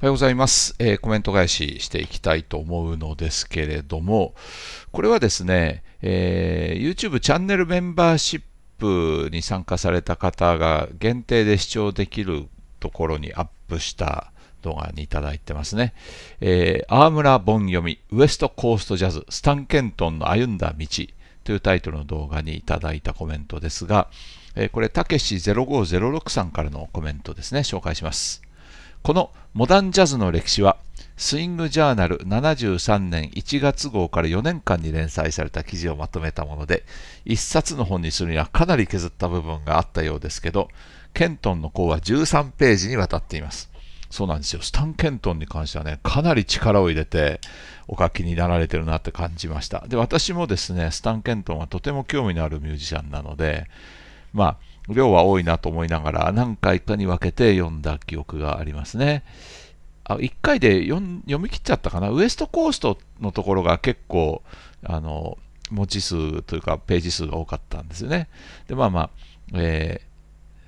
おはようございます、えー、コメント返ししていきたいと思うのですけれども、これはですね、えー、YouTube チャンネルメンバーシップに参加された方が限定で視聴できるところにアップした動画にいただいてますね。えー、アームラ・ボン読み、ウエストコーストジャズ、スタン・ケントンの歩んだ道というタイトルの動画にいただいたコメントですが、えー、これ、たけし0506さんからのコメントですね、紹介します。このモダンジャズの歴史は、スイングジャーナル73年1月号から4年間に連載された記事をまとめたもので、1冊の本にするにはかなり削った部分があったようですけど、ケントンの項は13ページにわたっています。そうなんですよ。スタン・ケントンに関してはね、かなり力を入れてお書きになられてるなって感じました。で、私もですね、スタン・ケントンはとても興味のあるミュージシャンなので、まあ、量は多いなと思いながら何回かに分けて読んだ記憶がありますね。あ1回で読み切っちゃったかな？ウエストコーストのところが結構、あの、文字数というかページ数が多かったんですよね。で、まあまあ、え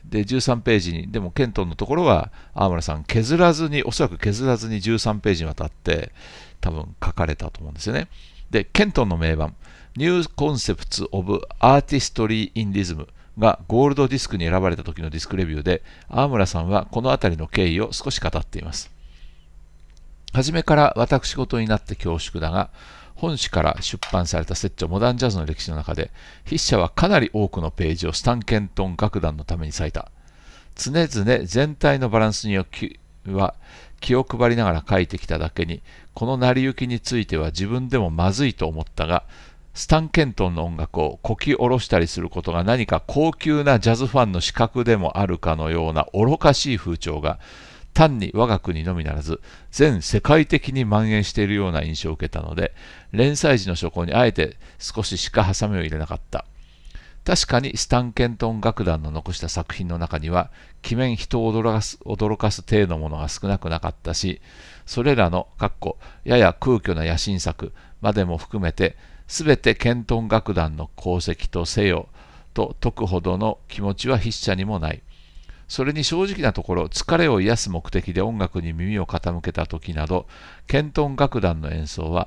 ー、で、13ページに、でもケントンのところは、アームラさん削らずに、おそらく削らずに13ページにわたって、多分書かれたと思うんですよね。で、ケントンの名盤、New Concepts of Artistry in Rhythm がゴールドディスクに選ばれた時のディスクレビューで、アームラさんはこの辺りの経緯を少し語っています。初めから私事になって恐縮だが、本誌から出版された説著モダンジャズの歴史の中で、筆者はかなり多くのページをスタンケントン楽団のために割いた。常々全体のバランスには気を配りながら書いてきただけに、この成り行きについては自分でもまずいと思ったが、スタン・ケントンの音楽をこき下ろしたりすることが何か高級なジャズファンの資格でもあるかのような愚かしい風潮が単に我が国のみならず全世界的に蔓延しているような印象を受けたので連載時の書稿にあえて少ししかハサミを入れなかった。確かにスタン・ケントン楽団の残した作品の中には鬼面人を驚かす驚かす程のものが少なくなかったしそれらのかっこやや空虚な野心作までも含めてすべてケントン楽団の功績とせよと説くほどの気持ちは筆者にもない。それに正直なところ、疲れを癒す目的で音楽に耳を傾けた時など、ケントン楽団の演奏は、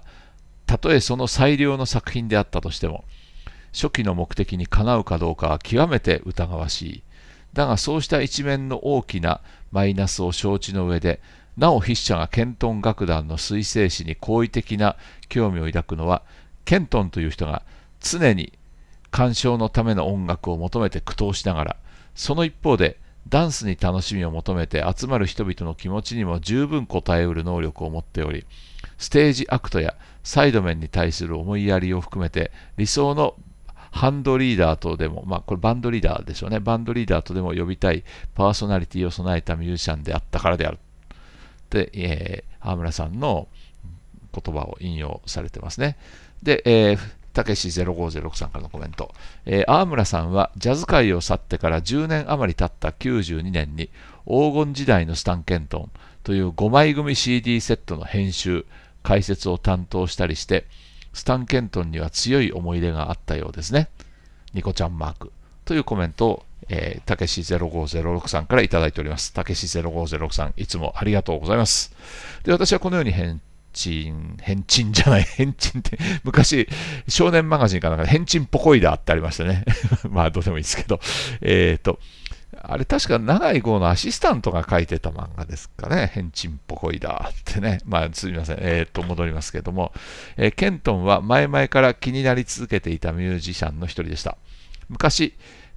たとえその最良の作品であったとしても、初期の目的にかなうかどうかは極めて疑わしい。だがそうした一面の大きなマイナスを承知の上で、なお筆者がケントン楽団の彗星史に好意的な興味を抱くのは、ケントンという人が常に鑑賞のための音楽を求めて苦闘しながらその一方でダンスに楽しみを求めて集まる人々の気持ちにも十分応えうる能力を持っておりステージアクトやサイドメンに対する思いやりを含めて理想のハンドリーダーとでも、まあこれバンドリーダーでしょうね。バンドリーダーとでも呼びたいパーソナリティを備えたミュージシャンであったからである。で、えー、浜村さんの言葉を引用されてますね。で、えー、たけし0506さんからのコメント、えー、アームラさんはジャズ界を去ってから10年余り経った92年に黄金時代のスタン・ケントンという5枚組 CD セットの編集、解説を担当したりして、スタン・ケントンには強い思い出があったようですね。ニコちゃんマークというコメントを、たけし0506さんからいただいております。たけし0506さん、いつもありがとうございます。で、私はこのように返チン、変賃じゃない、変賃って、昔、少年マガジンかなんかで変賃ポコイダーってありましたね。まあ、どうでもいいですけど。えっ、ー、と、あれ確か長井号のアシスタントが書いてた漫画ですかね。変賃ポコイダーってね。まあ、すみません。えっ、ー、と、戻りますけども、えー、ケントンは前々から気になり続けていたミュージシャンの一人でした。昔、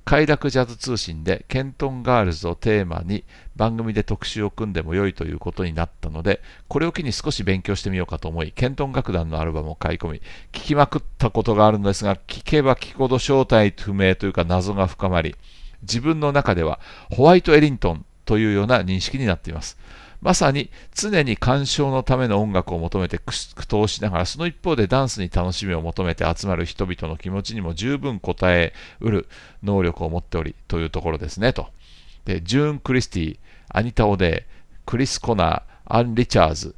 快楽ジャズ通信でケントンガールズをテーマに番組で特集を組んでも良いということになったので、これを機に少し勉強してみようかと思い、ケントン楽団のアルバムを買い込み、聴きまくったことがあるのですが、聴けば聴くほど正体不明というか謎が深まり、自分の中ではホワイト・エリントンというような認識になっています。まさに常に鑑賞のための音楽を求めて苦闘しながら、その一方でダンスに楽しみを求めて集まる人々の気持ちにも十分応えうる能力を持っており、というところですね、と。で、ジューン・クリスティ、アニタ・オデー、クリス・コナー、アン・リチャーズ、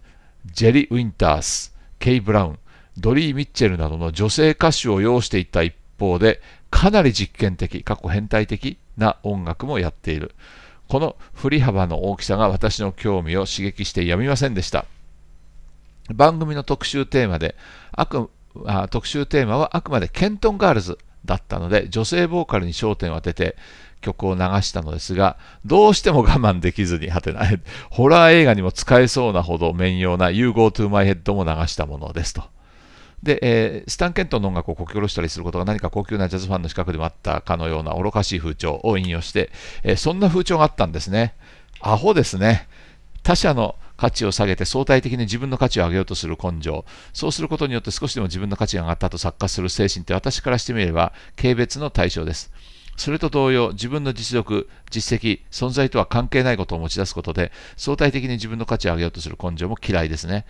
ジェリー・ウィンタース、ケイ・ブラウン、ドリー・ミッチェルなどの女性歌手を擁していった一方で、かなり実験的、かつ変態的な音楽もやっている。この振り幅の大きさが私の興味を刺激してやみませんでした。番組の特集テーマで、あくあ特集テーマはあくまでケントンガールズだったので、女性ボーカルに焦点を当てて曲を流したのですが、どうしても我慢できずに、はてな、ホラー映画にも使えそうなほど面用な You Go To My Head も流したものですと。で、えー、スタン・ケントの音楽をこき下ろしたりすることが何か高級なジャズファンの近くでもあったかのような愚かしい風潮を引用して、えー、そんな風潮があったんですね。アホですね。他者の価値を下げて相対的に自分の価値を上げようとする根性、そうすることによって少しでも自分の価値が上がったと錯覚する精神って私からしてみれば軽蔑の対象です。それと同様、自分の実力、実績、存在とは関係ないことを持ち出すことで、相対的に自分の価値を上げようとする根性も嫌いですね。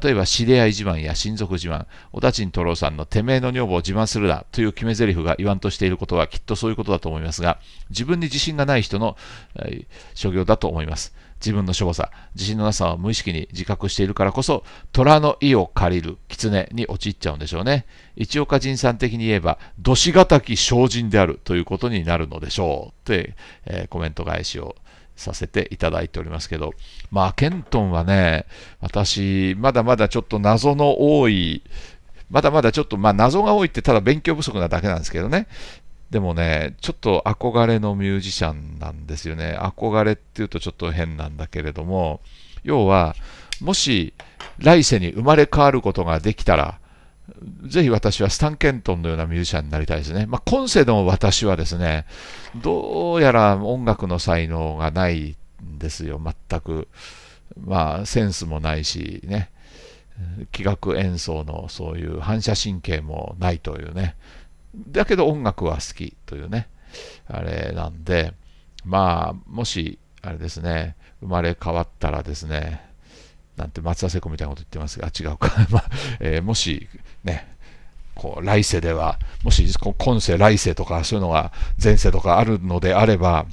例えば、知り合い自慢や親族自慢、小田陣太郎さんのてめえの女房を自慢するなという決め台詞が言わんとしていることはきっとそういうことだと思いますが、自分に自信がない人の、えー、所業だと思います。自分のしょぼさ、自信のなさを無意識に自覚しているからこそ、虎の意を借りる狐に陥っちゃうんでしょうね。一岡仁さん的に言えば、どしがたき精進であるということになるのでしょうって、えー、コメント返しをさせていただいておりますけど、まあ、ケントンはね、私、まだまだちょっと謎の多い、まだまだちょっと、まあ、謎が多いってただ勉強不足なだけなんですけどね、でもね、ちょっと憧れのミュージシャンなんですよね。憧れっていうとちょっと変なんだけれども、要は、もし来世に生まれ変わることができたら、ぜひ私はスタン・ケントンのようなミュージシャンになりたいですね。まあ、今世でも私はですね、どうやら音楽の才能がないんですよ、全く。まあ、センスもないしね、気楽演奏のそういう反射神経もないというね。だけど音楽は好きというね、あれなんで、まあ、もし、あれですね、生まれ変わったらですね、なんて松田聖子みたいなこと言ってますが、違うか、まえー、もしね、こう来世では、もし今世、来世とかそういうのが前世とかあるのであれば、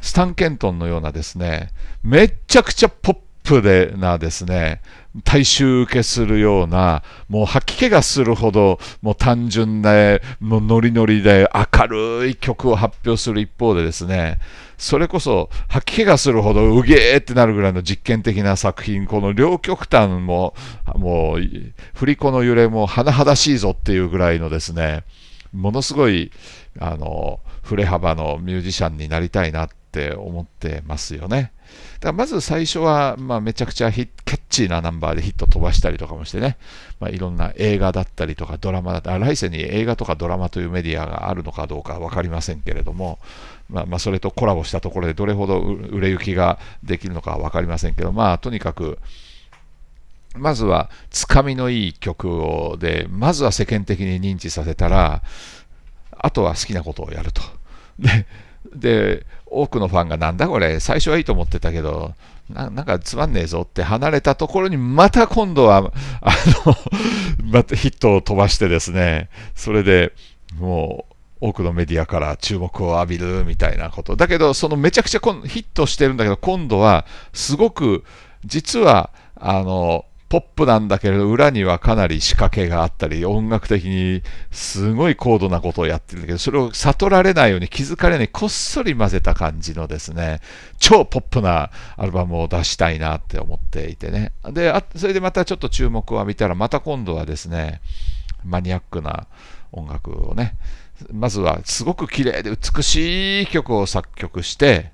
スタン・ケントンのようなですね、めっちゃくちゃポップでなですね、大衆受けするような、もう吐き気がするほど、もう単純で、もうノリノリで明るい曲を発表する一方でですね、それこそ吐き気がするほどうげーってなるぐらいの実験的な作品、この両極端も、もう、振り子の揺れも甚だしいぞっていうぐらいのですね、ものすごい、あの、振れ幅のミュージシャンになりたいなって思ってますよね。だからまず最初は、まあ、めちゃくちゃキャッチーなナンバーでヒット飛ばしたりとかもしてね、まあ、いろんな映画だったりとかドラマだったり、来世に映画とかドラマというメディアがあるのかどうか分かりませんけれども、まあ、まあそれとコラボしたところでどれほど売れ行きができるのか分かりませんけど、まあ、とにかく、まずはつかみのいい曲をで、まずは世間的に認知させたら、あとは好きなことをやると。でで、多くのファンがなんだこれ、最初はいいと思ってたけど、ななんかつまんねえぞって離れたところにまた今度は、あの またヒットを飛ばしてですね、それでもう多くのメディアから注目を浴びるみたいなこと。だけど、そのめちゃくちゃヒットしてるんだけど、今度はすごく、実は、あの、ポップなんだけれど、裏にはかなり仕掛けがあったり、音楽的にすごい高度なことをやってるんだけど、それを悟られないように気づかれない、こっそり混ぜた感じのですね、超ポップなアルバムを出したいなって思っていてね。で、あそれでまたちょっと注目を浴びたら、また今度はですね、マニアックな音楽をね、まずはすごく綺麗で美しい曲を作曲して、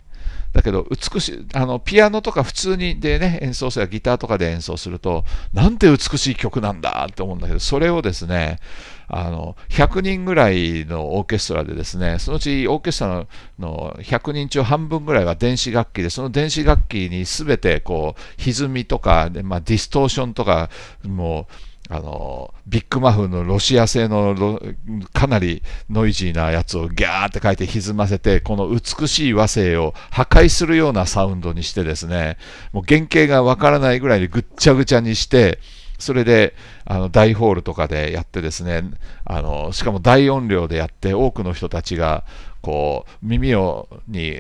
だけど美しいあのピアノとか普通にでね演奏するギターとかで演奏するとなんて美しい曲なんだって思うんだけどそれをですねあの100人ぐらいのオーケストラでですねそのうちオーケストラの100人中半分ぐらいは電子楽器でその電子楽器に全てこう歪みとか、まあ、ディストーションとかもうあのビッグマフのロシア製のかなりノイジーなやつをギャーって書いて歪ませてこの美しい和声を破壊するようなサウンドにしてですねもう原型がわからないぐらいにぐっちゃぐちゃにしてそれであの大ホールとかでやってですねあのしかも大音量でやって多くの人たちがこう耳をに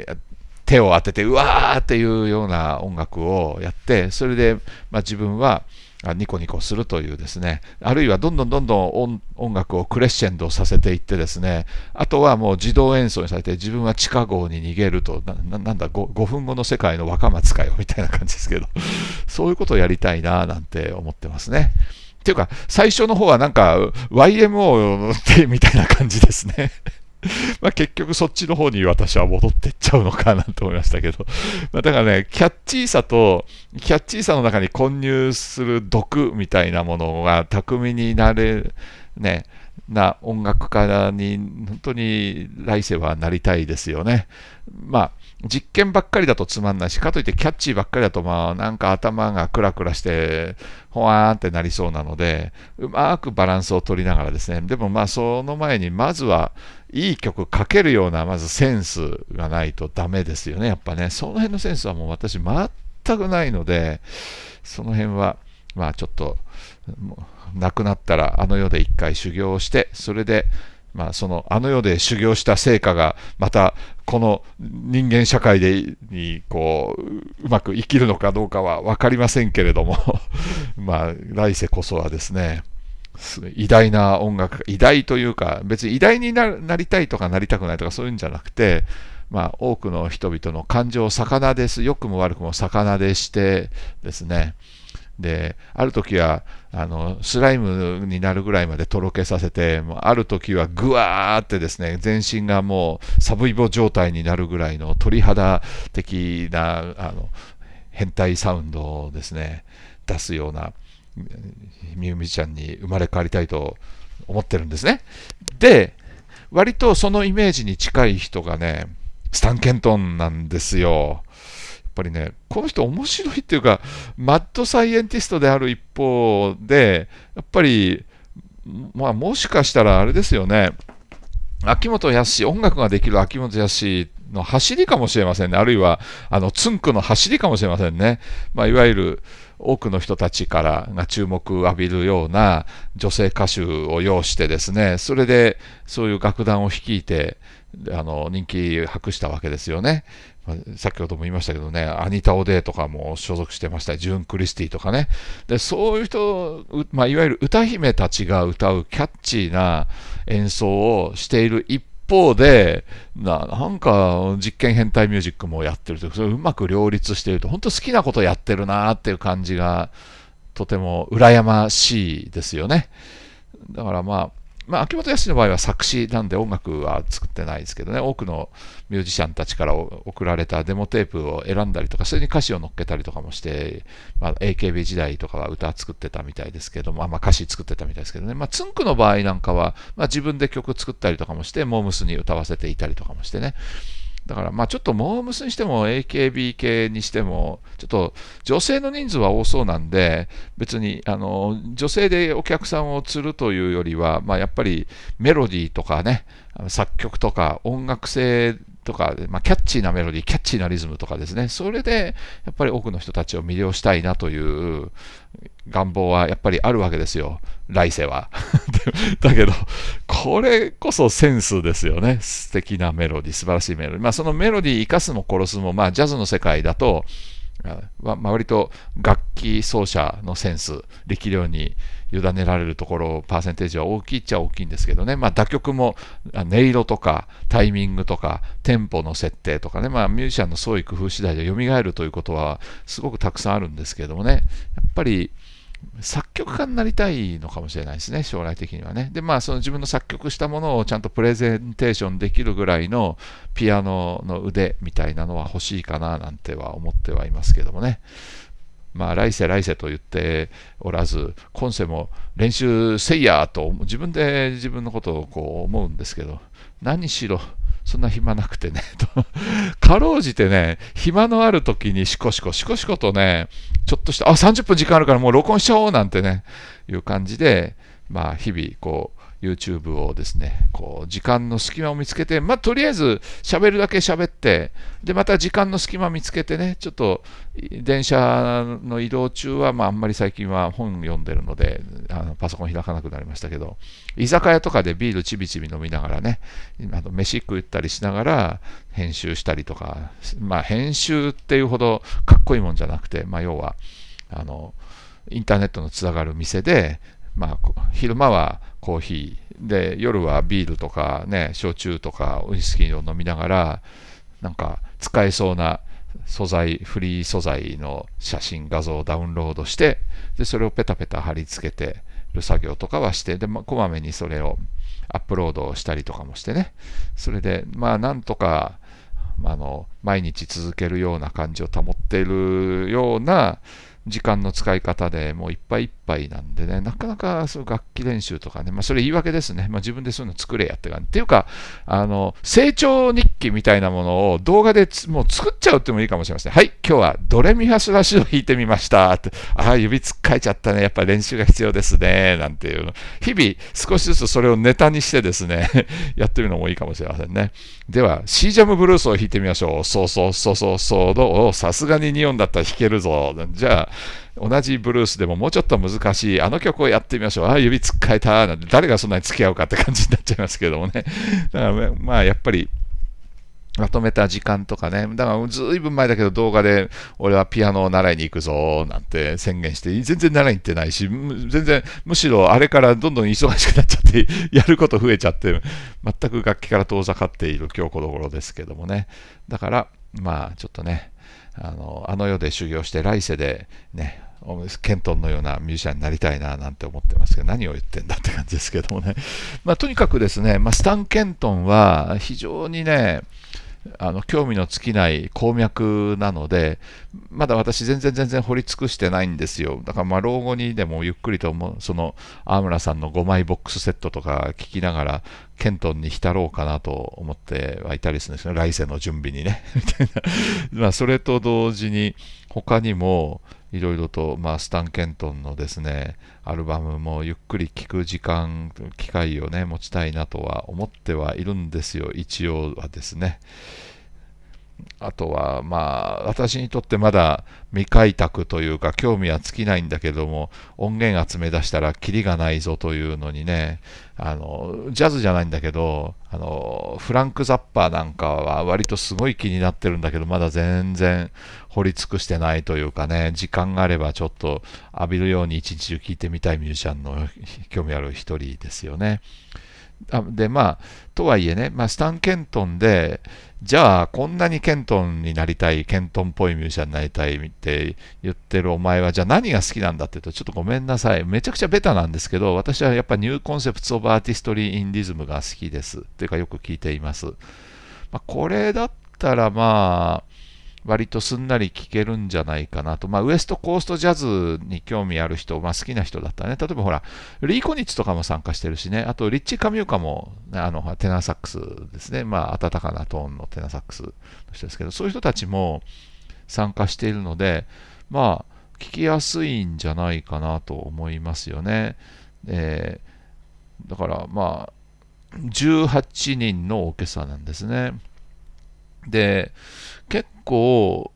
手を当ててうわーっていうような音楽をやってそれで、まあ、自分はニコニコするというですね。あるいはどんどんどんどん音楽をクレッシェンドさせていってですね。あとはもう自動演奏にされて自分は地下壕に逃げるとなんだ 5, 5, 分後の世界の若松かよみたいな感じですけど。そういうことをやりたいななんて思ってますね。っていうか最初の方はなんか YMO ってみたいな感じですね。まあ結局そっちの方に私は戻ってっちゃうのかなと思いましたけど、まあ、だからね、キャッチーさと、キャッチーさの中に混入する毒みたいなものが巧みになれ、ね、な音楽家に本当に来世はなりたいですよね。まあ実験ばっかりだとつまんないし、かといってキャッチーばっかりだと、まあ、なんか頭がクラクラして、ほわーんってなりそうなので、うまくバランスを取りながらですね、でもまあ、その前に、まずはいい曲書けるような、まずセンスがないとダメですよね、やっぱね。その辺のセンスはもう私、全くないので、その辺は、まあちょっと、亡くなったらあの世で一回修行をして、それで、まあ、そのあの世で修行した成果がまたこの人間社会でにこううまく生きるのかどうかは分かりませんけれども まあ来世こそはですね偉大な音楽偉大というか別に偉大になりたいとかなりたくないとかそういうんじゃなくてまあ、多くの人々の感情を魚です、良くも悪くも魚でしてですね、で、ある時はあのスライムになるぐらいまでとろけさせて、もうある時はぐわーってですね、全身がもうサブイボ状態になるぐらいの鳥肌的なあの変態サウンドをですね、出すようなミュージシャンに生まれ変わりたいと思ってるんですね。で、割とそのイメージに近い人がね、スタン・ケントンなんですよ。っぱりね、この人面白いっていうか、マッドサイエンティストである一方で、やっぱり、まあ、もしかしたらあれですよね、秋元康、音楽ができる秋元康の走りかもしれませんね、あるいはあのツンクの走りかもしれませんね、まあ、いわゆる多くの人たちからが注目を浴びるような女性歌手を擁してですね、それでそういう楽団を率いて、あの人気博したわけですよね。まあ、先ほども言いましたけどね、アニタ・オデーとかも所属してましたジュン・クリスティとかね。でそういう人、まあ、いわゆる歌姫たちが歌うキャッチーな演奏をしている一方でな、なんか実験変態ミュージックもやってるという、それうまく両立していると、本当好きなことやってるなっていう感じが、とても羨ましいですよね。だからまあ、まあ、秋元康の場合は作詞なんで音楽は作ってないですけどね、多くのミュージシャンたちから送られたデモテープを選んだりとか、それに歌詞を乗っけたりとかもして、まあ、AKB 時代とかは歌作ってたみたいですけども、まあ、歌詞作ってたみたいですけどね、まあ、つんくの場合なんかは、まあ、自分で曲作ったりとかもして、モームスに歌わせていたりとかもしてね、だからまあちょっとモームスにしても AKB 系にしてもちょっと女性の人数は多そうなんで別にあの女性でお客さんを釣るというよりは、まあ、やっぱりメロディーとかね作曲とか音楽性とか、まあ、キャッチーなメロディー、キャッチーなリズムとかですね、それでやっぱり多くの人たちを魅了したいなという願望はやっぱりあるわけですよ、来世は。だけど、これこそセンスですよね、素敵なメロディ、素晴らしいメロディ。まあ、そのメロディー生かすも殺すも、まあ、ジャズの世界だと、まあ、割と楽器奏者のセンス、力量に委ねられるところ、パーセンテージは大きいっちゃ大きいんですけどね、まあ、打曲も音色とかタイミングとかテンポの設定とかね、まあ、ミュージシャンの創意工夫次第で蘇るということはすごくたくさんあるんですけどもね、やっぱり作曲家になりたいのかもしれないですね、将来的にはね。で、まあ、その自分の作曲したものをちゃんとプレゼンテーションできるぐらいのピアノの腕みたいなのは欲しいかななんては思ってはいますけどもね。まあ、来世来世と言っておらず、今世も練習せいやと自分で自分のことをこう思うんですけど、何しろ、そんな暇なくてね、かろうじてね、暇のある時にシコシコ、シコシコとね、ちょっとした、あ、30分時間あるからもう録音しちゃおうなんてね、いう感じで、まあ、日々、こう、YouTube をですね、こう時間の隙間を見つけて、まあ、とりあえず喋るだけ喋って、で、また時間の隙間見つけてね、ちょっと電車の移動中は、まあ、あんまり最近は本読んでるので、あのパソコン開かなくなりましたけど、居酒屋とかでビールちびちび飲みながらね、あの飯食ったりしながら編集したりとか、まあ、編集っていうほどかっこいいもんじゃなくて、まあ、要は、あの、インターネットのつながる店で、まあ、昼間はコーヒー。で夜はビールとかね焼酎とかウイスキーを飲みながらなんか使えそうな素材フリー素材の写真画像をダウンロードしてでそれをペタペタ貼り付けてる作業とかはしてで、まあ、こまめにそれをアップロードしたりとかもしてね。それでまあなんとかあの毎日続けるような感じを保っているような時間の使い方でもういっぱいいっぱいなんでね、なかなかそう楽器練習とかね、まあ、それ言い訳ですね。まあ、自分でそういうの作れやって感じ。っていうか、あの、成長日記みたいなものを動画でもう作っちゃうってもいいかもしれません。はい、今日はドレミファソラシド弾いてみましたって、ああ、指つっかえちゃったね。やっぱ練習が必要ですね。なんていうの。日々少しずつそれをネタにしてですね、やってみるのもいいかもしれませんね。では、シージャムブルースを弾いてみましょう。そうそうそうそうそう、さすがに2音だったら弾けるぞ。じゃあ、同じブルースでももうちょっと難しい、あの曲をやってみましょう。ああ、指つっかえた。なんて、誰がそんなに付き合うかって感じになっちゃいますけどもね。だから、まあ、やっぱり、まとめた時間とかね、だからずいぶん前だけど動画で俺はピアノを習いに行くぞなんて宣言して、全然習いに行ってないし、全然むしろあれからどんどん忙しくなっちゃって、やること増えちゃって、全く楽器から遠ざかっている今日この頃ですけどもね。だから、まあちょっとね、あのあの世で修行して来世でねケントンのようなミュージシャンになりたいななんて思ってますけど何を言ってんだって感じですけどもね、まあ、とにかくですね、まあ、スタン・ケントンは非常にねあの興味の尽きない鉱脈なので、まだ私、全然全然掘り尽くしてないんですよ。だから、ま、老後にでもゆっくりとも、その、ア村さんの5枚ボックスセットとか聞きながら、ケントンに浸ろうかなと思ってはいたりするんですね。来世の準備にね。みたいな。まあ、それと同時に、他にも、いろいろと、まあ、スタン・ケントンのですね、アルバムもゆっくり聴く時間、機会をね、持ちたいなとは思ってはいるんですよ、一応はですね。あとは、まあ、私にとってまだ未開拓というか、興味は尽きないんだけども、音源集め出したらキリがないぞというのにね、あの、ジャズじゃないんだけど、あの、フランク・ザッパーなんかは割とすごい気になってるんだけど、まだ全然掘り尽くしてないというかね、時間があればちょっと浴びるように一日中聴いてみたいミュージシャンの興味ある一人ですよね。あで、まあ、とはいえね、まあ、スタン・ケントンで、じゃあ、こんなにケントンになりたい、ケントンっぽいミュージシャンになりたいって言ってるお前は、じゃあ何が好きなんだって言うと、ちょっとごめんなさい。めちゃくちゃベタなんですけど、私はやっぱニューコンセプツ・オブ・アーティストリー・イン・リズムが好きです。っていうか、よく聞いています。まあ、これだったら、まあ、割とすんなり聴けるんじゃないかなと。まあ、ウエストコーストジャズに興味ある人、まあ、好きな人だったらね。例えばほら、リー・コニッツとかも参加してるしね。あと、リッチ・カミューカも、あの、テナーサックスですね。まあ、温かなトーンのテナーサックスの人ですけど、そういう人たちも参加しているので、まあ、聞きやすいんじゃないかなと思いますよね。えー、だから、まあ、18人のオーケストラなんですね。で、結構、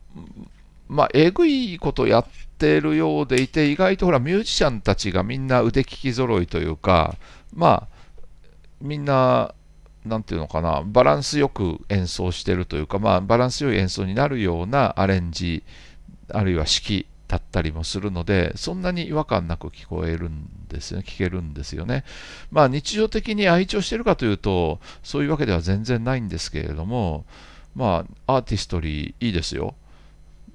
まあ、えぐいことやってるようでいて、意外とほら、ミュージシャンたちがみんな腕利き揃いというか、まあ、みんな、なんていうのかな、バランスよく演奏してるというか、まあ、バランスよい演奏になるようなアレンジ、あるいは指揮だったりもするので、そんなに違和感なく聞こえるんですよね、聞けるんですよね。まあ、日常的に愛聴してるかというと、そういうわけでは全然ないんですけれども、まあ、アーティストリーいいですよ。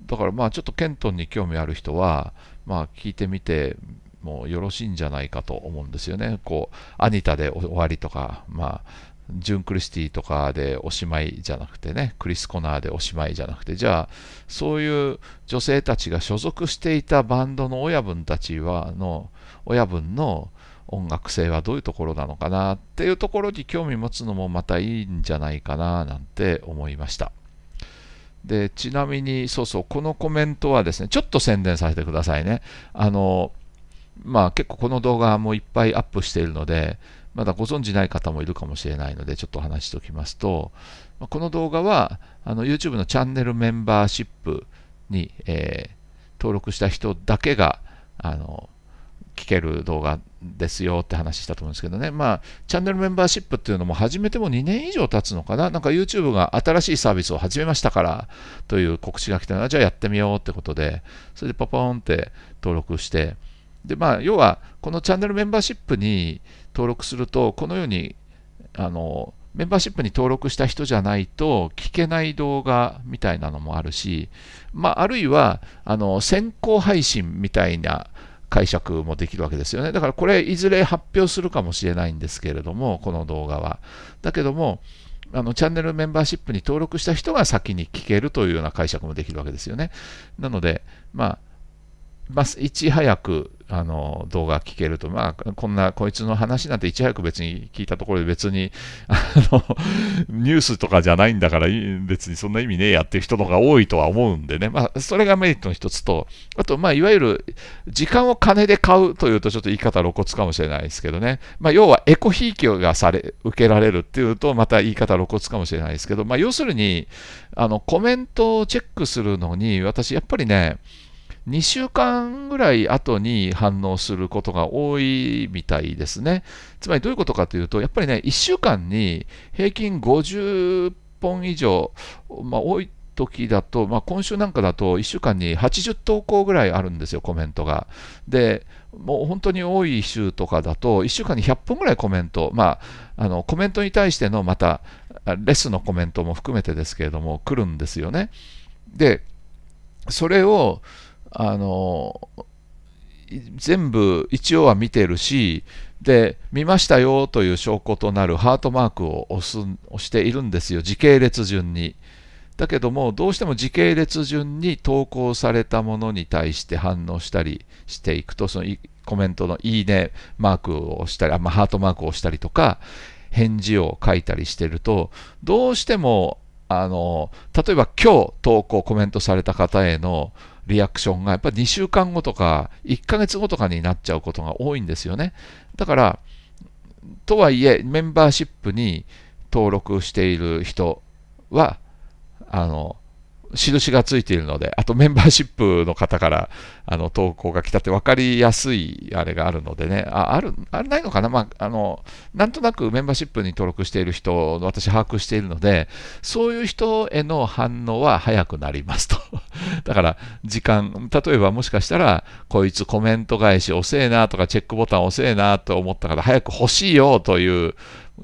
だからまあちょっとケントンに興味ある人は、まあ聞いてみてもよろしいんじゃないかと思うんですよね。こう、アニタで終わりとか、まあ、ジュン・クリスティとかでおしまいじゃなくてね、クリス・コナーでおしまいじゃなくて、じゃあ、そういう女性たちが所属していたバンドの親分たちは、の、親分の音楽性はどういうところなのかなっていうところに興味持つのもまたいいんじゃないかななんて思いました。で、ちなみに、そうそう、このコメントはですね、ちょっと宣伝させてくださいね。あの、まあ結構この動画もいっぱいアップしているので、まだご存じない方もいるかもしれないので、ちょっと話しておきますと、この動画はあの YouTube のチャンネルメンバーシップに、えー、登録した人だけがあの聞ける動画ですよって話したと思うんですけどね、まあ、チャンネルメンバーシップっていうのも始めても2年以上経つのかな、なんか YouTube が新しいサービスを始めましたからという告知が来たのじゃあやってみようってことで、それでパパーンって登録して、でまあ、要はこのチャンネルメンバーシップに登録すると、このようにあのメンバーシップに登録した人じゃないと聞けない動画みたいなのもあるし、まあ、あるいはあの先行配信みたいな解釈もできるわけですよね。だからこれいずれ発表するかもしれないんですけれども、この動画は。だけども、あのチャンネルメンバーシップに登録した人が先に聞けるというような解釈もできるわけですよね。なので、まあ、まあ、いち早くあの動画聞けると、まあ、こんな、こいつの話なんていち早く別に聞いたところで別に あのニュースとかじゃないんだから別にそんな意味ねえやっていう人の方が多いとは思うんでね、まあ、それがメリットの一つと、あと、まあ、いわゆる時間を金で買うというとちょっと言い方露骨かもしれないですけどね、まあ、要はエコひいきがされ受けられるっていうとまた言い方露骨かもしれないですけど、まあ、要するにあのコメントをチェックするのに私やっぱりね2週間ぐらい後に反応することが多いみたいですね。つまりどういうことかというと、やっぱりね、1週間に平均50本以上、まあ、多い時だと、まあ、今週なんかだと1週間に80投稿ぐらいあるんですよ、コメントが。で、もう本当に多い週とかだと、1週間に100本ぐらいコメント、まあ、あのコメントに対してのまた、レスのコメントも含めてですけれども、来るんですよね。で、それを、あの全部一応は見てるしで見ましたよという証拠となるハートマークを押す押しているんですよ時系列順に。だけどもどうしても時系列順に投稿されたものに対して反応したりしていくとそのコメントのいいねマークを押したりあ、まあ、ハートマークを押したりとか返事を書いたりしてるとどうしてもあの例えば今日投稿コメントされた方へのリアクションがやっぱり2週間後とか1ヶ月後とかになっちゃうことが多いんですよね。だから、とはいえ、メンバーシップに登録している人は、あの、印がついているので、あとメンバーシップの方からあの投稿が来たって分かりやすいあれがあるのでね、ああるあれないのかな、まあ、あの、なんとなくメンバーシップに登録している人、私把握しているので、そういう人への反応は早くなりますと。だから、時間、例えばもしかしたら、こいつコメント返し遅えなとか、チェックボタン遅えなと思ったから、早く欲しいよという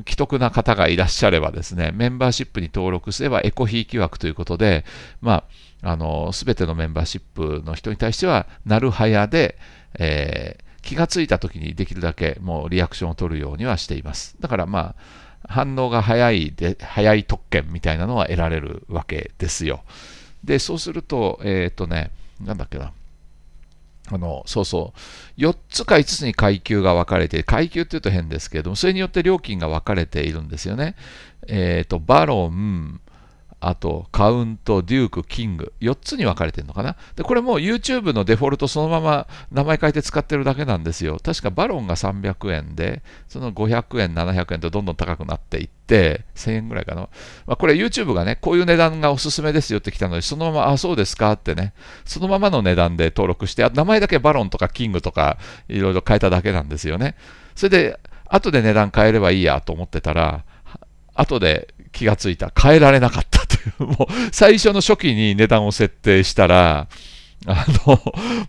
既得な方がいらっしゃればですね、メンバーシップに登録すればエコひいき枠ということで、まあ、あの、すべてのメンバーシップの人に対しては、なるはやで、えー、気がついた時にできるだけもうリアクションを取るようにはしています。だからまあ、反応が早いで、早い特権みたいなのは得られるわけですよ。で、そうすると、えっ、ー、とね、なんだっけな、あの、そうそう。4つか5つに階級が分かれて、階級って言うと変ですけれども、それによって料金が分かれているんですよね。えっ、ー、と、バロン、あと、カウント、デューク、キング、4つに分かれてるのかな？で、これも YouTube のデフォルトそのまま名前変えて使ってるだけなんですよ。確かバロンが300円で、その500円、700円とどんどん高くなっていって、1000円ぐらいかな。まあ、これ YouTube がね、こういう値段がおすすめですよって来たので、そのまま、あ、そうですかってね、そのままの値段で登録して、あ名前だけバロンとかキングとかいろいろ変えただけなんですよね。それで、後で値段変えればいいやと思ってたら、後で気がついた。変えられなかった、もう最初の初期に値段を設定したら、あの、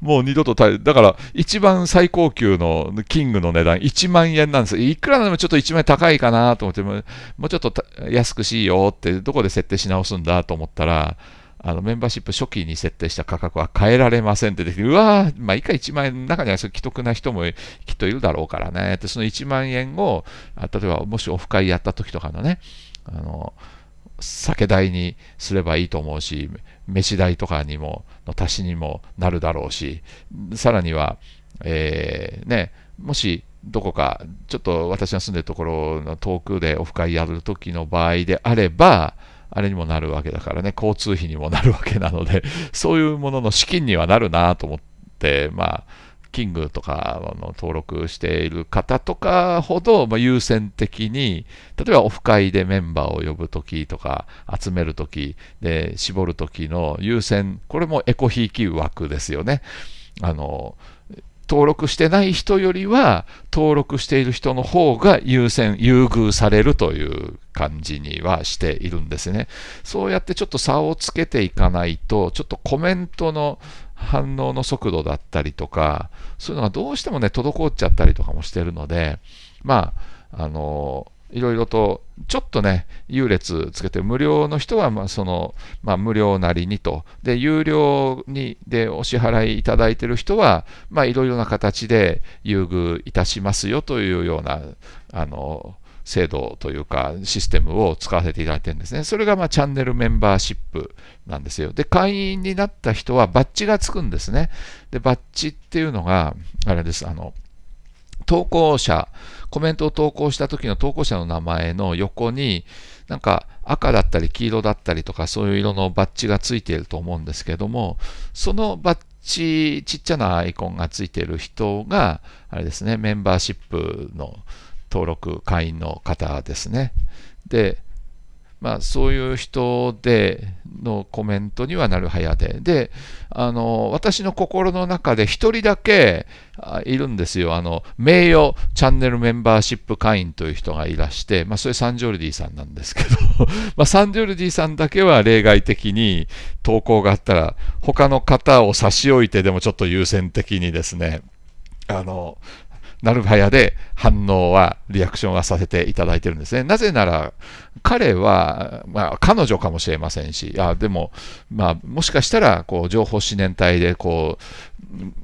もう二度とだから一番最高級のキングの値段1万円なんですいくらでもちょっと1万円高いかなと思って、もうちょっと安くしいよって、どこで設定し直すんだと思ったら、あのメンバーシップ初期に設定した価格は変えられませんって出て、うわー、まあ、以下1万円、中には既得な人もきっといるだろうからね、ってその1万円を、例えばもしオフ会やった時とかのね、あの酒代にすればいいと思うし、飯代とかにも、の足しにもなるだろうし、さらには、えー、ね、もしどこか、ちょっと私が住んでるところの遠くでオフ会やるときの場合であれば、あれにもなるわけだからね、交通費にもなるわけなので、そういうものの資金にはなるなと思って、まあ、キングとかの登録している方とかほど、ま、優先的に、例えばオフ会でメンバーを呼ぶときとか、集めるときで絞るときの優先、これもエコひいき枠ですよね。あの登録してない人よりは登録している人の方が優先、優遇されるという感じにはしているんですね。そうやってちょっと差をつけていかないと、ちょっとコメントの反応の速度だったりとか、そういうのがどうしてもね、滞っちゃったりとかもしてるので、まあ、あの、いろいろと、ちょっとね、優劣つけて、無料の人は、まあ、その、まあ、無料なりにと、で、有料に、で、お支払いいただいてる人は、まあ、いろいろな形で優遇いたしますよというような、あの、制度というかシステムを使わせていただいてるんですね。それがまあチャンネルメンバーシップなんですよ。で、会員になった人はバッジがつくんですね。で、バッジっていうのが、あれです、あの、投稿者、コメントを投稿した時の投稿者の名前の横に、なんか赤だったり黄色だったりとかそういう色のバッジがついていると思うんですけども、そのバッジ、ちっちゃなアイコンがついている人が、あれですね、メンバーシップの登録会員の方ですね。で、まあ、そういう人でのコメントにはなるはやで、で、あの、私の心の中で一人だけいるんですよ。あの、名誉チャンネルメンバーシップ会員という人がいらして、まあ、それサンジョルディさんなんですけど、まあ、サンジョルディさんだけは例外的に投稿があったら、他の方を差し置いてでもちょっと優先的にですね、あの、なるはやで反応は、リアクションはさせていただいてるんですね。なぜなら、彼は、まあ、彼女かもしれませんし、あでも、まあ、もしかしたら、こう、情報思念体で、こう、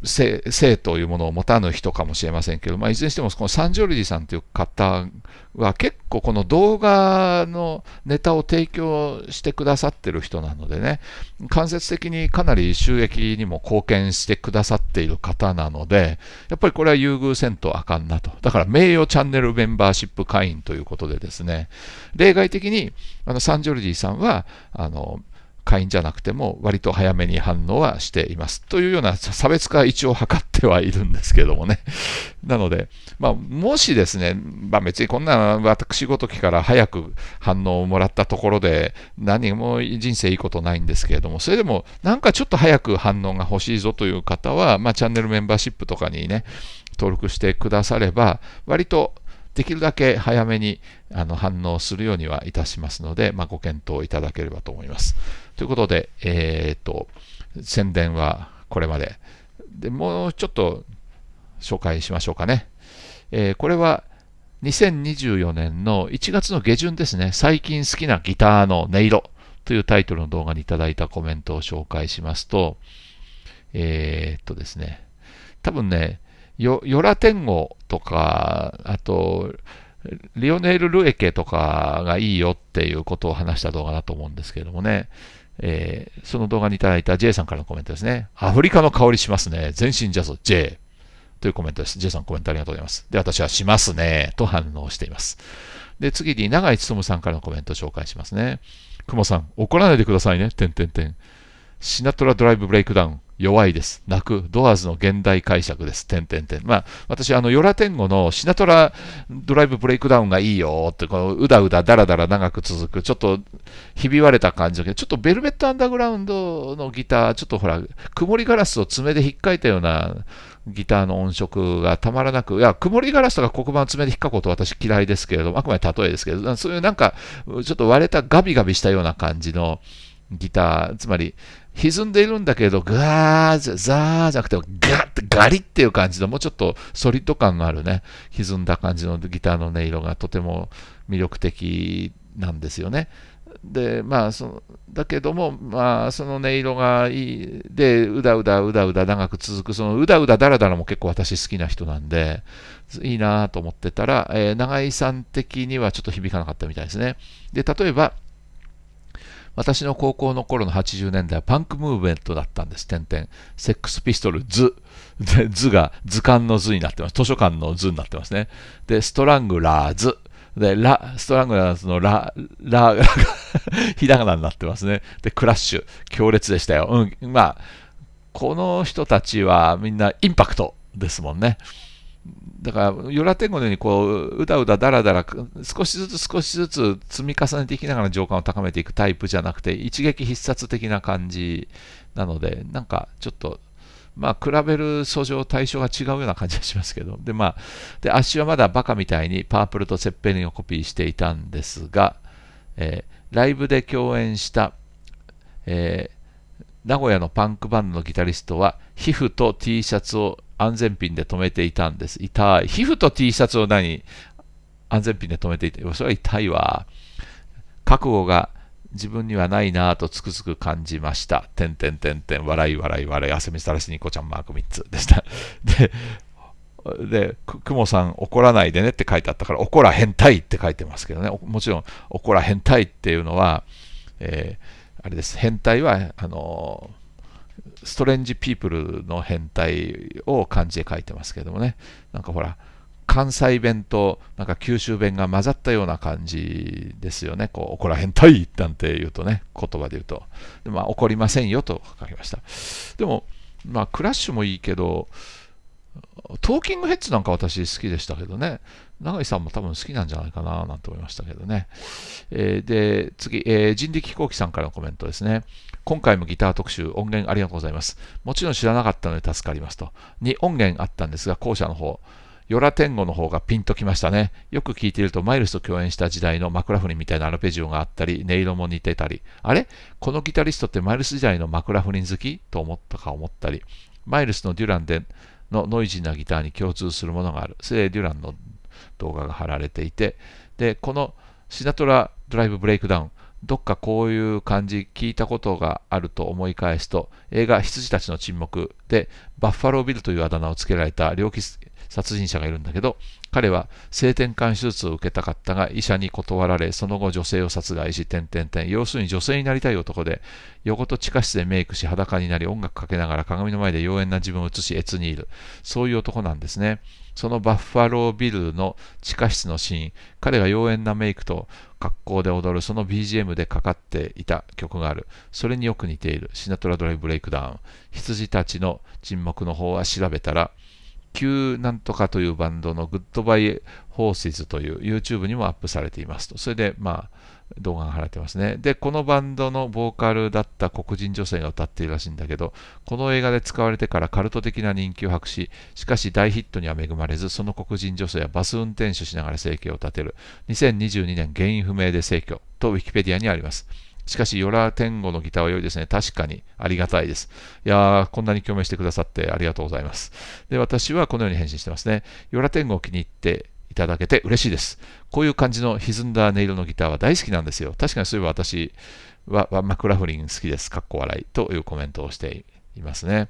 性性というものを持たぬ人かもしれませんけど、まあ、いずれにしても、このサンジョルディさんという方は結構この動画のネタを提供してくださってる人なのでね、間接的にかなり収益にも貢献してくださっている方なので、やっぱりこれは優遇せんとあかんなと。だから名誉チャンネルメンバーシップ会員ということでですね、例外的にあのサンジョルディさんは、あの、会員じゃなくても割と早めに反応はしています。というような差別化は一応図ってはいるんですけどもね。なので、まあ、もしですね、まあ、別にこんな私ごときから早く反応をもらったところで何も人生いいことないんですけれども、それでもなんかちょっと早く反応が欲しいぞという方は、まあ、チャンネルメンバーシップとかにね、登録してくだされば、割とできるだけ早めにあの反応するようにはいたしますので、まあ、ご検討いただければと思います。ということで、えー、っと、宣伝はこれまで。で、もうちょっと紹介しましょうかね。えー、これは2024年の1月の下旬ですね。最近好きなギターの音色というタイトルの動画にいただいたコメントを紹介しますと、えー、っとですね、多分ね、よヨラ天狗とか、あと、リオネル・ルエケとかがいいよっていうことを話した動画だと思うんですけれどもね、えー、その動画にいただいた J さんからのコメントですね。アフリカの香りしますね。全身ジャズ J というコメントです。J さんコメントありがとうございます。で、私はしますねと反応しています。で、次に永井努さんからのコメントを紹介しますね。くもさん、怒らないでくださいね。てんてんてん。シナトラドライブブレイクダウン。弱いです。泣く。ドアーズの現代解釈です。てんてんてん。まあ、私、あの、ヨラテンゴのシナトラドライブブレイクダウンがいいよって、このうだうだだらだら長く続く、ちょっとひび割れた感じだけど、ちょっとベルベットアンダーグラウンドのギター、ちょっとほら、曇りガラスを爪で引っかいたようなギターの音色がたまらなく、いや、曇りガラスとか黒板爪で引っかくこと私嫌いですけれども、あくまで例えですけど、そういうなんか、ちょっと割れたガビガビしたような感じのギター、つまり、歪んでいるんだけど、ガーザーじゃなくて、ガッてガリっていう感じの、もうちょっとソリッド感のあるね、歪んだ感じのギターの音色がとても魅力的なんですよね。で、まあ、そのだけども、まあ、その音色がいい、で、うだうだうだうだ長く続く、そのうだうだだらだらも結構私好きな人なんで、いいなと思ってたら、えー、長井さん的にはちょっと響かなかったみたいですね。で、例えば、私の高校の頃の80年代はパンクムーブメントだったんです。点々。セックスピストル、図。で、図が図鑑の図になってます。図書館の図になってますね。で、ストラングラーズ。で、ラ、ストラングラーズのラ、ラが、ひらがなになってますね。で、クラッシュ。強烈でしたよ。うん。まあ、この人たちはみんなインパクトですもんね。だから、ヨラ天狗のようにこう、うだうだだらだら、少しずつ少しずつ積み重ねていきながら情感を高めていくタイプじゃなくて、一撃必殺的な感じなので、なんかちょっと、まあ、比べる訴状対象が違うような感じがしますけど、で、まあ、で、足はまだバカみたいにパープルとセッペリンをコピーしていたんですが、えー、ライブで共演した、えー、名古屋のパンクバンドのギタリストは、皮膚と T シャツを安全ピンで止めていたんです。痛い。皮膚と T シャツを何？安全ピンで止めていて、それは痛いわ。覚悟が自分にはないなぁとつくづく感じました。てんてんてんてん、笑い笑い笑い、汗水たらしにこちゃんマーク3つでした。で、で、くもさん怒らないでねって書いてあったから、怒ら変態って書いてますけどね。もちろん、怒ら変態っていうのは、えー、あれです。変態は、あのーストレンジピープルの変態を漢字で書いてますけどもね、なんかほら、関西弁となんか九州弁が混ざったような感じですよね。こう怒ら変態なんて言うとね、言葉で言うと。でまあ、怒りませんよと書きました。でも、まあ、クラッシュもいいけど、トーキングヘッズなんか私好きでしたけどね。永井さんも多分好きなんじゃないかななんて思いましたけどね。えー、で、次、えー、人力飛行機さんからのコメントですね。今回もギター特集、音源ありがとうございます。もちろん知らなかったので助かりますと。2音源あったんですが、後者の方、ヨラ天狗の方がピンときましたね。よく聞いていると、マイルスと共演した時代のマクラフリンみたいなアルペジオがあったり、音色も似てたり、あれ？このギタリストってマイルス時代のマクラフリン好き？と思ったか思ったり、マイルスのデュランでのノイジーなギターに共通するものがある。それでデュランの動画が貼られていて、で、このシナトラドライブブレイクダウン、どっかこういう感じ聞いたことがあると思い返すと、映画羊たちの沈黙でバッファロービルというあだ名をつけられた猟奇殺人者がいるんだけど、彼は性転換手術を受けたかったが医者に断られ、その後女性を殺害し、てんてんてん。要するに女性になりたい男で、夜ごと地下室でメイクし裸になり音楽かけながら鏡の前で妖艶な自分を映し、悦に入る。そういう男なんですね。そのバッファロービルの地下室のシーン、彼が妖艶なメイクと格好で踊るその BGM でかかっていた曲がある。それによく似ている。シナトラドライブレイクダウン。羊たちの沈黙の方は調べたら、 Qなんとかというバンドのグッドバイホーシズという YouTube にもアップされていますと。それで、まあ、動画が貼られてますね。で、このバンドのボーカルだった黒人女性が歌っているらしいんだけど、この映画で使われてからカルト的な人気を博し、しかし大ヒットには恵まれず、その黒人女性はバス運転手しながら生計を立てる。2022年原因不明で逝去とウィキペディアにあります。しかし、ヨラ天狗のギターは良いですね。確かにありがたいです。いやー、こんなに共鳴してくださってありがとうございます。で、私はこのように返信してますね。ヨラ天狗を気に入っていただけて嬉しいです。こういう感じの歪んだ音色のギターは大好きなんですよ。確かにそういえば私はマクラフリン好きです。かっこ笑いというコメントをしていますね。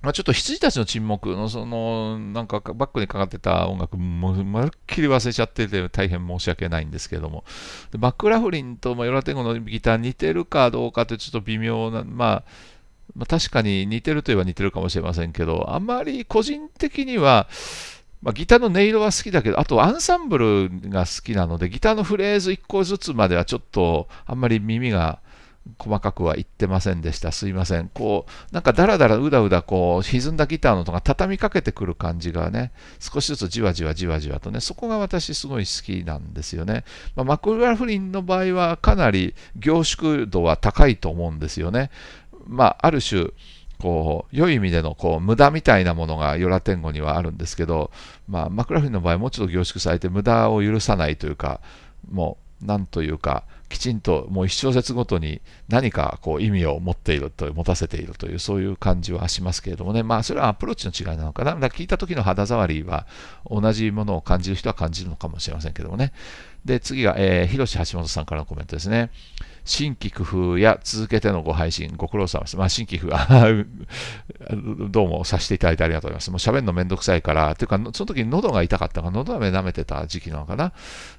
まあ、ちょっと羊たちの沈黙のそのなんかバックにかかってた音楽もまるっきり忘れちゃってて大変申し訳ないんですけれどもマクラフリンとヨラテンゴのギター似てるかどうかってちょっと微妙な、まあ、まあ、確かに似てるといえば似てるかもしれませんけどあまり個人的にはまあ、ギターの音色は好きだけど、あとアンサンブルが好きなので、ギターのフレーズ1個ずつまではちょっとあんまり耳が細かくは言ってませんでした。すいません。こう、なんかダラダラうだうだこう、歪んだギターの音が畳みかけてくる感じがね、少しずつじわじわじわじわとね、そこが私すごい好きなんですよね。まあ、マクラフリンの場合はかなり凝縮度は高いと思うんですよね。まあ、ある種、こう、良い意味でのこう無駄みたいなものがヨラ天狗にはあるんですけど、まあ、マクラフリンの場合もうちょっと凝縮されて無駄を許さないというか、もう、なんというか、きちんともう一小節ごとに何かこう意味を持っていると持たせているというそういう感じはしますけれどもね。まあそれはアプローチの違いなのかな。だ聞いた時の肌触りは同じものを感じる人は感じるのかもしれませんけどもね。で次が、えー、広橋橋本さんからのコメントですね。新規工夫や続けてのご配信、ご苦労様です。まあ、新規工夫、どうもさせていただいてありがとうございます。もう喋るのめんどくさいから、というか、その時に喉が痛かったから、喉飴舐めてた時期なのかな。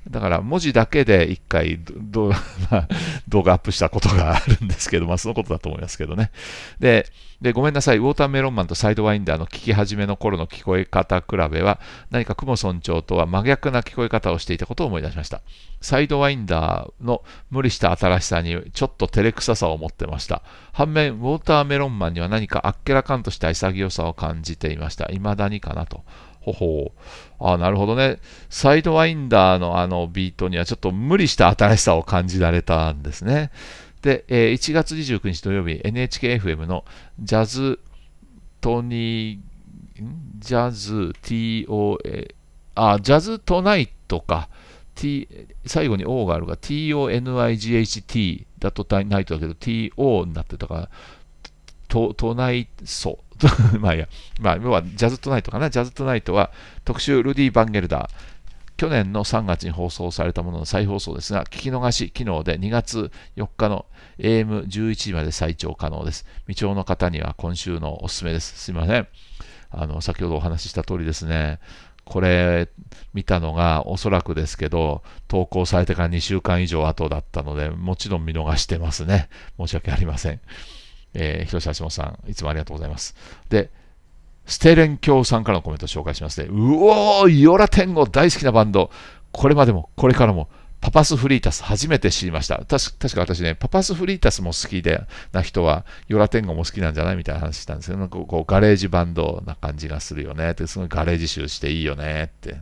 だから、文字だけで一回動画 動画アップしたことがあるんですけど、まあ、そのことだと思いますけどね。で、で、ごめんなさい、ウォーターメロンマンとサイドワインダーの聞き始めの頃の聞こえ方比べは、何か雲村長とは真逆な聞こえ方をしていたことを思い出しました。サイドワインダーの無理した新しさにちょっと照れくささを持ってました。反面、ウォーターメロンマンには何かあっけらかんとした潔さを感じていました。未だにかなと。ほほう。あなるほどね。サイドワインダーのあのビートにはちょっと無理した新しさを感じられたんですね。で、えー、1月29日土曜日、NHKFM のジャズトニー、ジャズ TOA、あ、ジャズトナイトか。T、最後に O があるが、TONIGHT だとナイトだけど、TO になってたから、トトナイソ。まあいや、まあ、要はジャズトナイトかな。ジャズトナイトは特集ルディ・バンゲルダー。去年の3月に放送されたものの再放送ですが、聞き逃し機能で2月4日の AM11 時まで再聴可能です。未聴の方には今週のおすすめです。すいません。あの、先ほどお話しした通りですね。これ見たのがおそらくですけど、投稿されてから2週間以上後だったので、もちろん見逃してますね。申し訳ありません。えー、広瀬橋本さん、いつもありがとうございます。で、ステレン教さんからのコメントを紹介しますね。うおー、イオラ天狗大好きなバンド。これまでも、これからも、パパスフリータス初めて知りました。確か私ね、パパスフリータスも好きでな人は、ヨラテンゴも好きなんじゃないみたいな話したんですけど、なんかこうガレージバンドな感じがするよねって、すごいガレージ臭していいよねって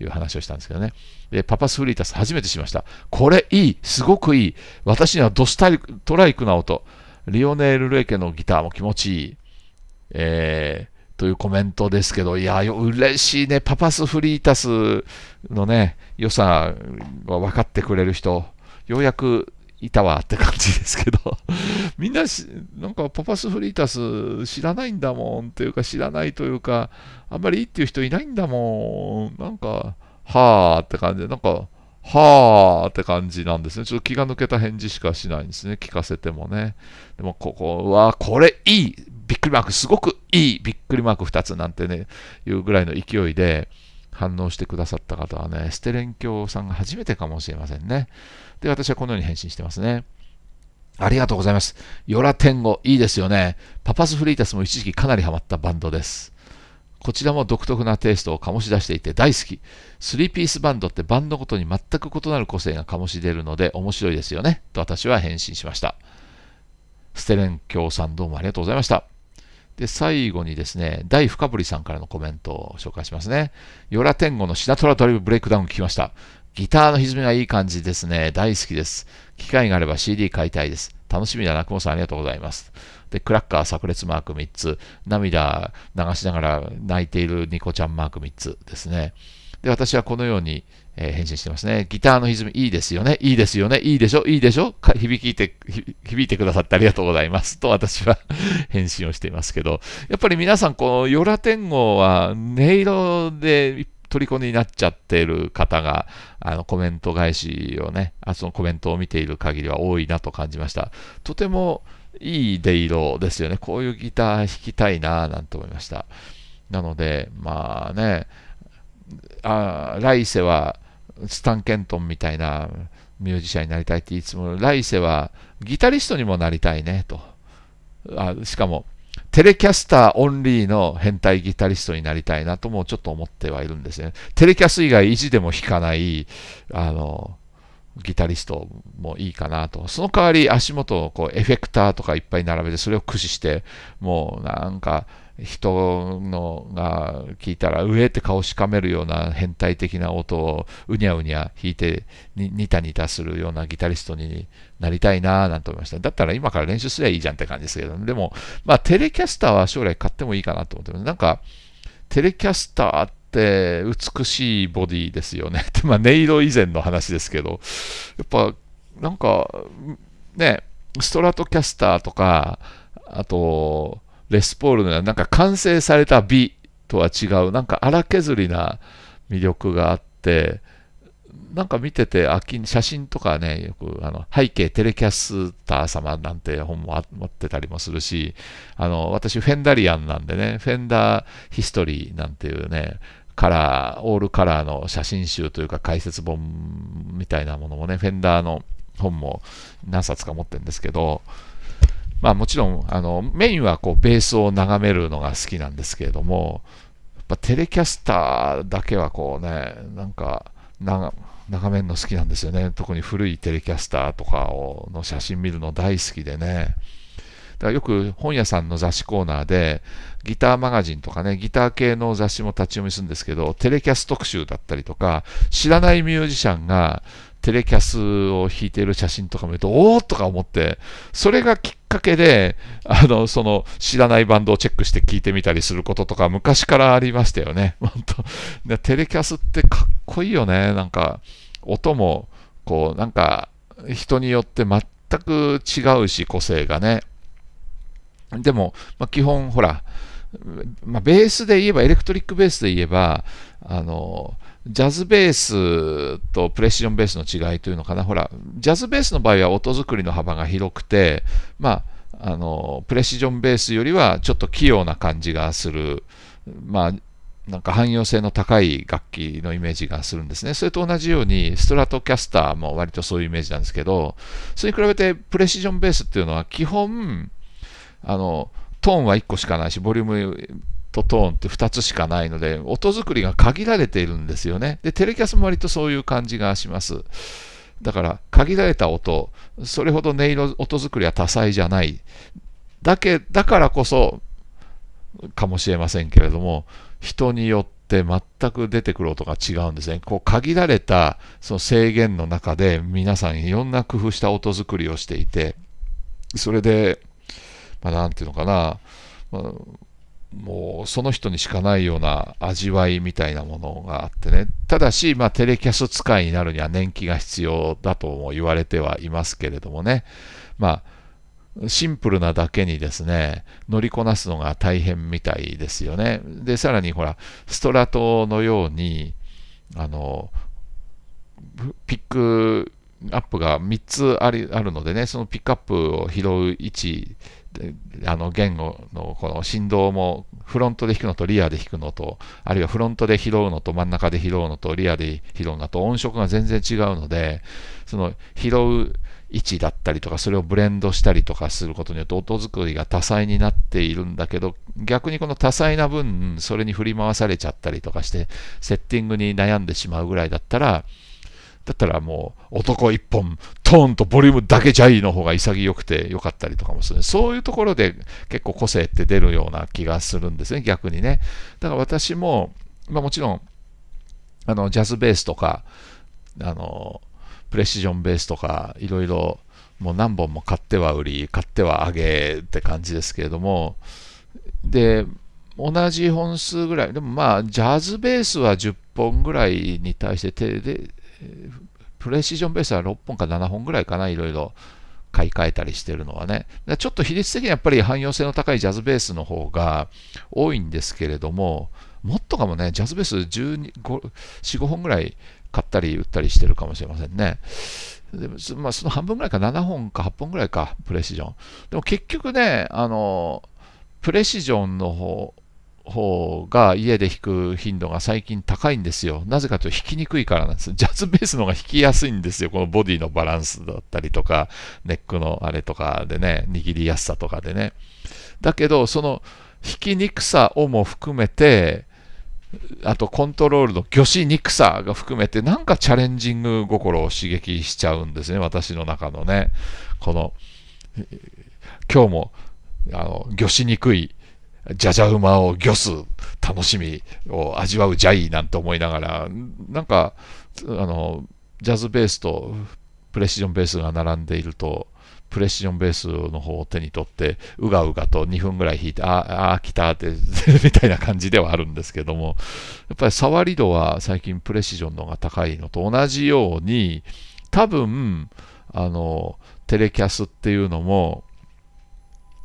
いう話をしたんですけどね。で、パパスフリータス初めて知りました。これいいすごくいい私にはドスタイトライクな音。リオネール・レイケのギターも気持ちいい。えー、というコメントですけど、いや、嬉しいね。パパスフリータスのね、良さが分かってくれる人、ようやくいたわって感じですけど、みんななんかパパスフリータス知らないんだもんっていうか、知らないというか、あんまりいいっていう人いないんだもん。なんか、はーって感じで、なんか、はーって感じなんですね。ちょっと気が抜けた返事しかしないんですね。聞かせてもね。でも、ここは、これいいびっくりマーク、すごくいいびっくりマーク2つなんてね、いうぐらいの勢いで反応してくださった方はね、ステレン教さんが初めてかもしれませんね。で、私はこのように返信してますね。ありがとうございます。ヨラテンゴ、いいですよね。パパスフリータスも一時期かなりハマったバンドです。こちらも独特なテイストを醸し出していて大好き。3ピースバンドってバンドごとに全く異なる個性が醸し出るので面白いですよね。と私は返信しました。ステレン教さんどうもありがとうございました。で、最後にですね、大深堀さんからのコメントを紹介しますね。ヨラテンゴのシナトラドライブブレイクダウン聞きました。ギターの歪みがいい感じですね。大好きです。機会があれば CD 買いたいです。楽しみだな、久保さんありがとうございます。で、クラッカー炸裂マーク3つ、涙流しながら泣いているニコちゃんマーク3つですね。で、私はこのように、えー、返信してますね。ギターの歪みいいですよね。いいですよね。いいでしょいいでしょ響いて、響いてくださってありがとうございます。と私は 返信をしていますけど、やっぱり皆さん、このヨラ天狗は音色で虜になっちゃっている方が、あのコメント返しをね、あそのコメントを見ている限りは多いなと感じました。とてもいい音色ですよね。こういうギター弾きたいなぁなんて思いました。なので、まあね、あ来世はスタン・ケントンみたいなミュージシャンになりたいっていつも、来世はギタリストにもなりたいねと。あしかも、テレキャスターオンリーの変態ギタリストになりたいなともちょっと思ってはいるんですね。テレキャス以外意地でも弾かない、あの、ギタリストもいいかなと。その代わり足元をこうエフェクターとかいっぱい並べてそれを駆使して、もうなんか人のが聞いたら上って顔しかめるような変態的な音をうにゃうにゃ弾いてニタニタするようなギタリストになりたいなぁなんて思いました。だったら今から練習すればいいじゃんって感じですけど、でも、まあテレキャスターは将来買ってもいいかなと思ってます。なんかテレキャスターって美しいボディですよね。まあ音色以前の話ですけど、やっぱなんかね、ストラトキャスターとか、あと、レスポールのようなんか完成された美とは違う、なんか荒削りな魅力があって、なんか見てて飽き、写真とかね、よくあの背景テレキャスター様なんて本も持ってたりもするし、あの私、フェンダリアンなんでね、フェンダーヒストリーなんていうね、カラー、オールカラーの写真集というか解説本みたいなものもね、フェンダーの本も何冊か持ってるんですけど、まあもちろん、あの、メインはこうベースを眺めるのが好きなんですけれども、やっぱテレキャスターだけはこうね、なんか、な眺めるの好きなんですよね。特に古いテレキャスターとかをの写真見るの大好きでね。だからよく本屋さんの雑誌コーナーで、ギターマガジンとかね、ギター系の雑誌も立ち読みするんですけど、テレキャス特集だったりとか、知らないミュージシャンがテレキャスを弾いている写真とか見ると、おーとか思って、それがきっかけで、あの、その知らないバンドをチェックして聴いてみたりすることとか昔からありましたよね。本当テレキャスってかっこいいよね。なんか、音も、こう、なんか、人によって全く違うし、個性がね。でも、まあ、基本、ほら、まあ、ベースで言えば、エレクトリックベースで言えば、あの、ジャズベースとプレシジョンベースの違いというのかな、ほら、ジャズベースの場合は音作りの幅が広くて、まあ、あの、プレシジョンベースよりはちょっと器用な感じがする、まあ、なんか汎用性の高い楽器のイメージがするんですね。それと同じように、ストラトキャスターも割とそういうイメージなんですけど、それに比べてプレシジョンベースっていうのは基本、あの、トーンは1個しかないし、ボリュームとトーンって2つしかないので、音作りが限られているんですよね。で、テレキャスも割とそういう感じがします。だから、限られた音、それほど音色、音作りは多彩じゃない。だけ、だからこそ、かもしれませんけれども、人によって全く出てくる音が違うんですね。こう限られたその制限の中で皆さんいろんな工夫した音作りをしていて、それで、まあ、なんていうのかな、まあ、もうその人にしかないような味わいみたいなものがあってね。ただし、まあ、テレキャス使いになるには年季が必要だとも言われてはいますけれどもね。まあ、シンプルなだけにですね、乗りこなすのが大変みたいですよね。で、さらにほら、ストラトのように、あの、ピックアップが3つありあるのでね、そのピックアップを拾う位置あの言語のこの振動もフロントで弾くのとリアで弾くのと、あるいはフロントで拾うのと真ん中で拾うのとリアで拾うのと音色が全然違うので、その拾う位置だったりとか、それをブレンドしたりとかすることによって音作りが多彩になっているんだけど、逆にこの多彩な分、それに振り回されちゃったりとかして、セッティングに悩んでしまうぐらいだったら、だったらもう男一本トーンとボリュームだけじゃいの方が潔くてよかったりとかもする。そういうところで結構個性って出るような気がするんですね、逆にね。だから私も、まあもちろん、あの、ジャズベースとか、あの、プレシジョンベースとか、いろいろもう何本も買っては売り、買っては上げって感じですけれども、で、同じ本数ぐらい、でもまあ、ジャズベースは10本ぐらいに対して手で、プレシジョンベースは6本か7本ぐらいかな、いろいろ買い替えたりしてるのはね。ちょっと比率的にやっぱり汎用性の高いジャズベースの方が多いんですけれども、もっとかもね、ジャズベース12 5 4、5本ぐらい買ったり売ったりしてるかもしれませんね。でまあ、その半分ぐらいか、7本か8本ぐらいか、プレシジョン。でも結局ね、あの、プレシジョンの方方が家で弾く頻度が最近高いんですよ。なぜかというと弾きにくいからなんです。ジャズベースの方が弾きやすいんですよ。このボディのバランスだったりとか、ネックのあれとかでね、握りやすさとかでね。だけど、その弾きにくさをも含めて、あとコントロールの魚しにくさが含めて、なんかチャレンジング心を刺激しちゃうんですね。私の中のね。この、今日も、あの、魚しにくいじゃじゃ馬をギョす楽しみを味わうジャイなんて思いながら、なんか、あの、ジャズベースとプレシジョンベースが並んでいると、プレシジョンベースの方を手に取って、うがうがと2分ぐらい弾いて、ああ、来たって、みたいな感じではあるんですけども、やっぱり触り度は最近プレシジョンの方が高いのと同じように、多分、あの、テレキャスっていうのも、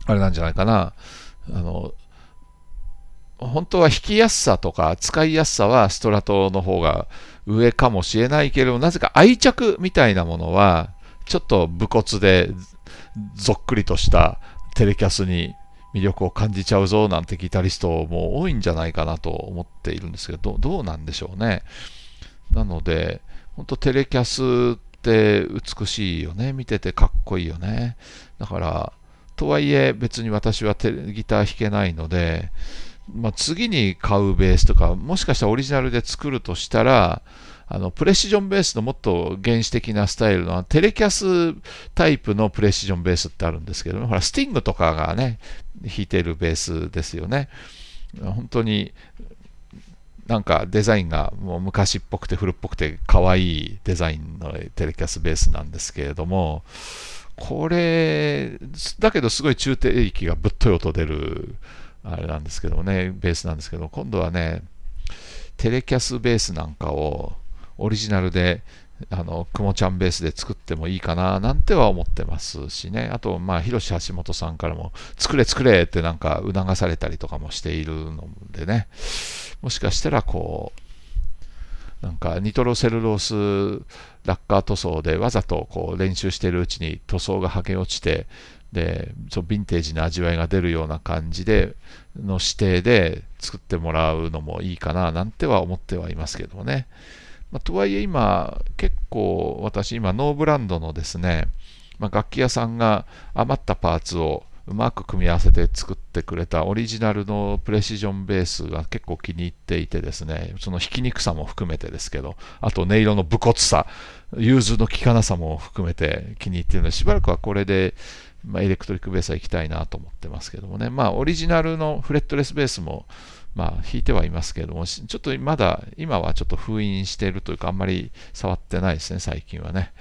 あれなんじゃないかな、あの、本当は弾きやすさとか使いやすさはストラトの方が上かもしれないけれどなぜか愛着みたいなものはちょっと武骨でぞっくりとしたテレキャスに魅力を感じちゃうぞなんてギタリストも多いんじゃないかなと思っているんですけどどうなんでしょうね。なので本当テレキャスって美しいよね。見ててかっこいいよね。だからとはいえ別に私はギター弾けないのでまあ、次に買うベースとか、もしかしたらオリジナルで作るとしたら、あのプレシジョンベースのもっと原始的なスタイルのテレキャスタイプのプレシジョンベースってあるんですけど、ほらスティングとかがね弾いてるベースですよね。本当になんかデザインがもう昔っぽくて古っぽくて可愛いデザインのテレキャスベースなんですけれどもこれだけどすごい中低域がぶっとい音出るあれなんですけどねベースなんですけど今度はねテレキャスベースなんかをオリジナルであの、くもちゃんベースで作ってもいいかななんては思ってますしね。あと、まあ、広橋本さんからも、作れ作れってなんか促されたりとかもしているのでね。もしかしたらこう、なんかニトロセルロースラッカー塗装でわざとこう練習しているうちに塗装が剥げ落ちて、で、そヴィンテージな味わいが出るような感じで、の指定で作ってもらうのもいいかななんては思ってはいますけどもね。まあ、とはいえ今、結構私今ノーブランドのですね、まあ、楽器屋さんが余ったパーツをうまく組み合わせて作ってくれたオリジナルのプレシジョンベースが結構気に入っていてですね、その弾きにくさも含めてですけど、あと音色の武骨さ、融通の効かなさも含めて気に入っているので、しばらくはこれで、まあ、エレクトリックベースは行きたいなと思ってますけどもね、まあオリジナルのフレットレスベースもまあ、弾いてはいますけども、ちょっとまだ、今はちょっと封印しているというか、あんまり触ってないですね、最近はね。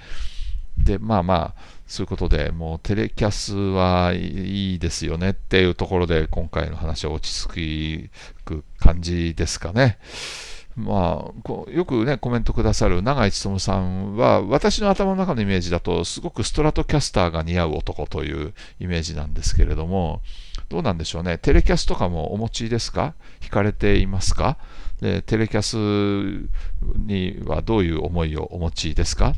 で、まあまあ、そういうことで、もうテレキャスはいいですよねっていうところで、今回の話は落ち着く感じですかね。まあ、こうよくね、コメントくださる永井勉さんは、私の頭の中のイメージだと、すごくストラトキャスターが似合う男というイメージなんですけれども、どうなんでしょうね、テレキャスとかもお持ちですか？引かれていますかでテレキャスにはどういう思いをお持ちですか？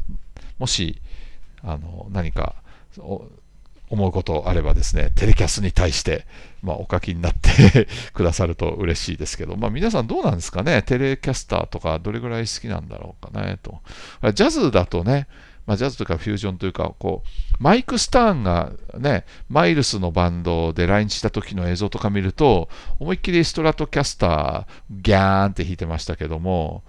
もしあの何か思うことあればですね、テレキャスに対して、まあ、お書きになって くださると嬉しいですけど、まあ、皆さんどうなんですかね、テレキャスターとかどれぐらい好きなんだろうかね？と。ジャズだとね、まあ、ジャズとかフュージョンというか、こう、マイク・スターンがね、マイルスのバンドで来日した時の映像とか見ると、思いっきりストラトキャスター、ギャーンって弾いてましたけども、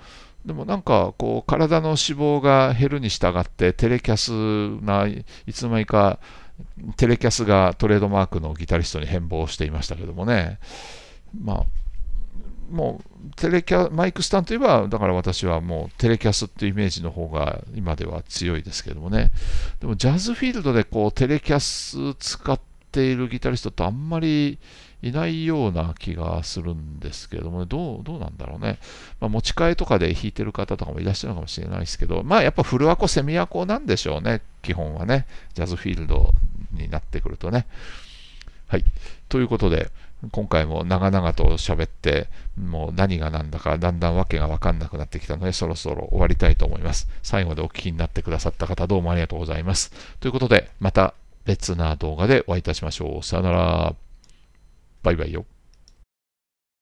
でもなんかこう体の脂肪が減るに従ってテレキャスないつの間にかテレキャスがトレードマークのギタリストに変貌していましたけどもね。まあもうテレキャマイクスタンといえばだから私はもうテレキャスっていうイメージの方が今では強いですけどもね。でもジャズフィールドでこうテレキャス使っているギタリストってあんまりいないような気がするんですけども、ね、どうどうなんだろうね、まあ、持ち替えとかで弾いてる方とかもいらっしゃるかもしれないですけど、まあやっぱフルアコ、セミアコなんでしょうね、基本はね、ジャズフィールドになってくるとね。はい。ということで、今回も長々と喋って、もう何が何だかだんだん訳が分かんなくなってきたので、そろそろ終わりたいと思います。最後までお聞きになってくださった方、どうもありがとうございます。ということで、また別な動画でお会いいたしましょう。さよなら。バイバイよ。